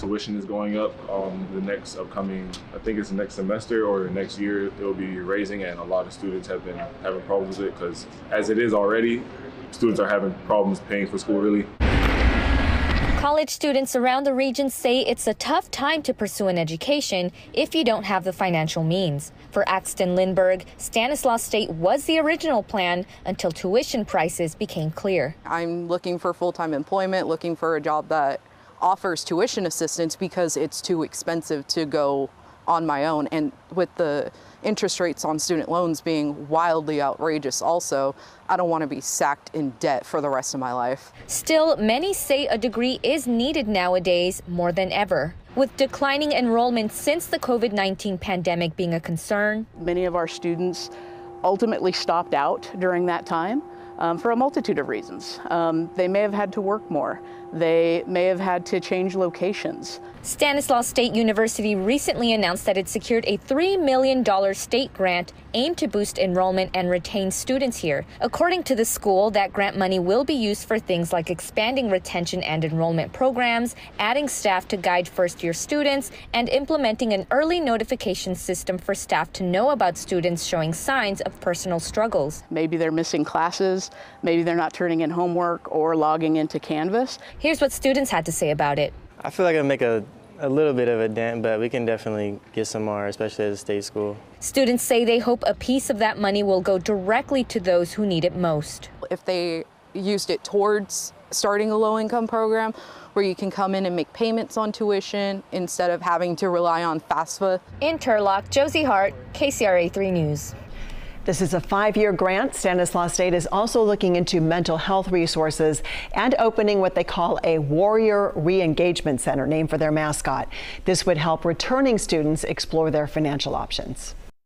tuition is going up. Um, the next upcoming, I think it's the next semester or next year, it will be raising, and a lot of students have been having problems with it because, as it is already, students are having problems paying for school. Really. College students around the region say it's a tough time to pursue an education if you don't have the financial means. For Axton Lindberg, Stanislaus State was the original plan until tuition prices became clear. I'm looking for full-time employment, looking for a job that offers tuition assistance because it's too expensive to go on my own. And with the interest rates on student loans being wildly outrageous also, I don't want to be sacked in debt for the rest of my life. Still, many say a degree is needed nowadays more than ever. With declining enrollment since the COVID 19 pandemic being a concern, many of our students ultimately stopped out during that time um, for a multitude of reasons. Um, they may have had to work more. They may have had to change locations. Stanislaus State University recently announced that it secured a $3 million state grant aimed to boost enrollment and retain students here. According to the school, that grant money will be used for things like expanding retention and enrollment programs, adding staff to guide first year students, and implementing an early notification system for staff to know about students showing signs of personal struggles. Maybe they're missing classes, maybe they're not turning in homework or logging into Canvas. Here's what students had to say about it. I feel like it'll make a, a little bit of a dent, but we can definitely get some more, especially at a state school. Students say they hope a piece of that money will go directly to those who need it most. If they used it towards starting a low income program where you can come in and make payments on tuition instead of having to rely on FAFSA. In Turlock, Josie Hart, KCRA 3 News. This is a five year grant. Stanislaus State is also looking into mental health resources and opening what they call a Warrior Re Engagement Center, named for their mascot. This would help returning students explore their financial options.